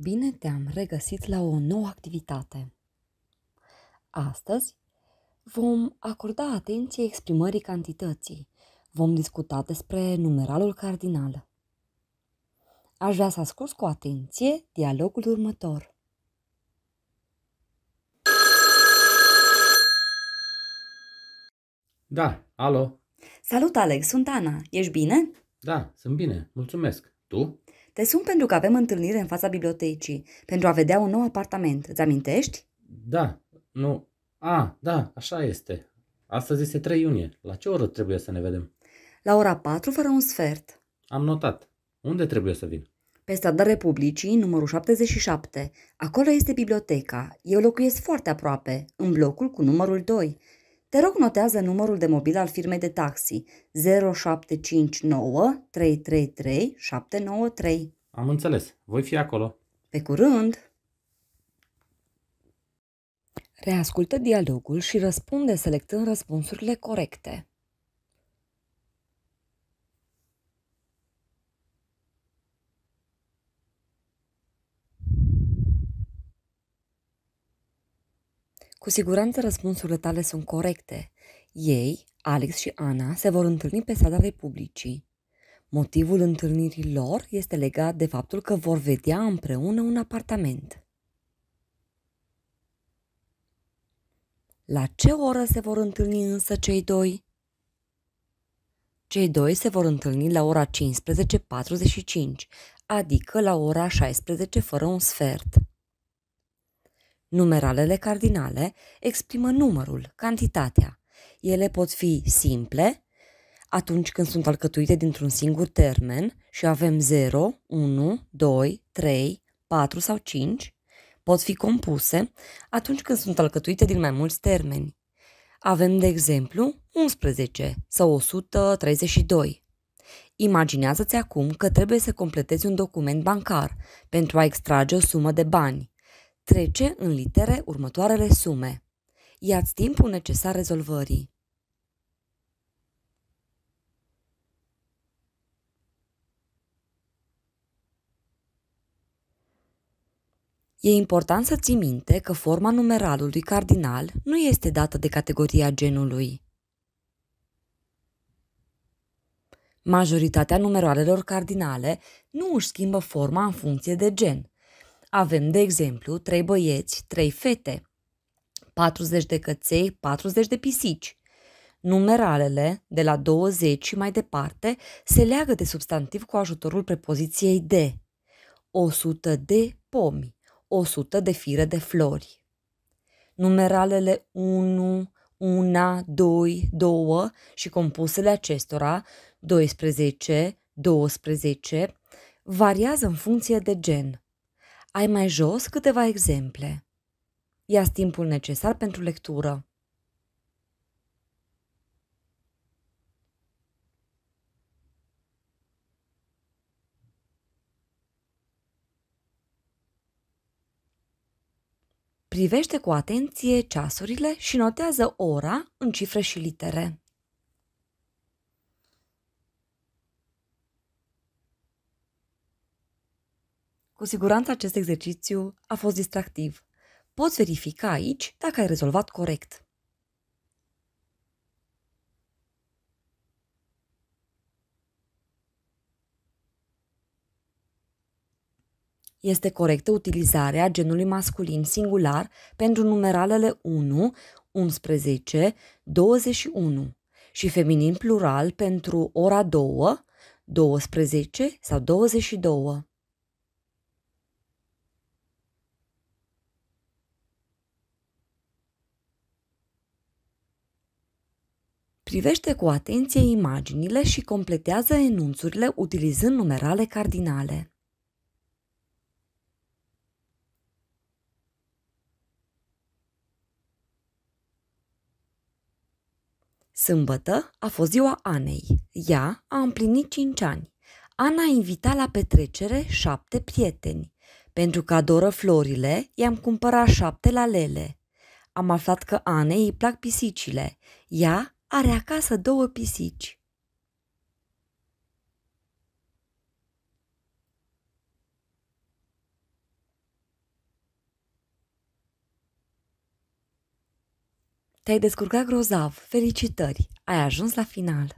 Bine te-am regăsit la o nouă activitate. Astăzi vom acorda atenție exprimării cantității. Vom discuta despre numeralul cardinal. Aș vrea să ascult cu atenție dialogul următor. Da, alo. Salut, Alex, sunt Ana. Ești bine? Da, sunt bine, mulțumesc. Tu? Te sun pentru că avem întâlnire în fața bibliotecii, pentru a vedea un nou apartament. Îți amintești? Da, nu. A, da, așa este. Astăzi este 3 iunie. La ce oră trebuie să ne vedem? La ora 4 fără un sfert. Am notat. Unde trebuie să vin? Pe strada Republicii, numărul 77. Acolo este biblioteca. Eu locuiesc foarte aproape, în blocul cu numărul 2. Te rog, notează numărul de mobil al firmei de taxi 0759 333 793. Am înțeles. Voi fi acolo. Pe curând! Reascultă dialogul și răspunde selectând răspunsurile corecte. Cu siguranță răspunsurile tale sunt corecte. Ei, Alex și Ana, se vor întâlni pe strada Republicii. Motivul întâlnirii lor este legat de faptul că vor vedea împreună un apartament. La ce oră se vor întâlni însă cei doi? Cei doi se vor întâlni la ora 15.45, adică la ora 16 fără un sfert. Numeralele cardinale exprimă numărul, cantitatea. Ele pot fi simple, atunci când sunt alcătuite dintr-un singur termen și avem 0, 1, 2, 3, 4 sau 5, pot fi compuse atunci când sunt alcătuite din mai mulți termeni. Avem, de exemplu, 11 sau 132. Imaginează-ți acum că trebuie să completezi un document bancar pentru a extrage o sumă de bani. Trece în litere următoarele sume. Ia-ți timpul necesar rezolvării. E important să ții minte că forma numeralului cardinal nu este dată de categoria genului. Majoritatea numeralelor cardinale nu își schimbă forma în funcție de gen. Avem, de exemplu, trei băieți, trei fete, 40 de căței, 40 de pisici. Numeralele, de la 20 și mai departe, se leagă de substantiv cu ajutorul prepoziției de. 100 de pomi, 100 de fire de flori. Numeralele 1, 1, 2, 2 și compusele acestora, 12, 12, variază în funcție de gen. Ai mai jos câteva exemple. ia timpul necesar pentru lectură. Privește cu atenție ceasurile și notează ora în cifre și litere. Cu siguranță acest exercițiu a fost distractiv. Poți verifica aici dacă ai rezolvat corect. Este corectă utilizarea genului masculin singular pentru numeralele 1, 11, 21 și feminin plural pentru ora 2, 12 sau 22. Privește cu atenție imaginile și completează enunțurile utilizând numerale cardinale. Sâmbătă a fost ziua Anei. Ea a împlinit 5 ani. Ana a invitat la petrecere șapte prieteni. Pentru că adoră florile, i-am cumpărat șapte lalele. Am aflat că Anei îi plac pisicile. Ea are acasă două pisici. Te-ai descurcat grozav. Felicitări! Ai ajuns la final.